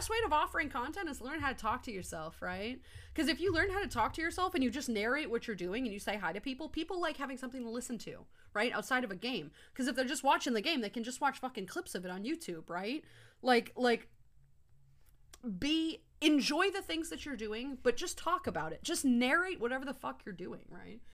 best way of offering content is learn how to talk to yourself, right? Because if you learn how to talk to yourself and you just narrate what you're doing and you say hi to people, people like having something to listen to, right? Outside of a game. Because if they're just watching the game, they can just watch fucking clips of it on YouTube, right? Like, like, be enjoy the things that you're doing, but just talk about it. Just narrate whatever the fuck you're doing, right?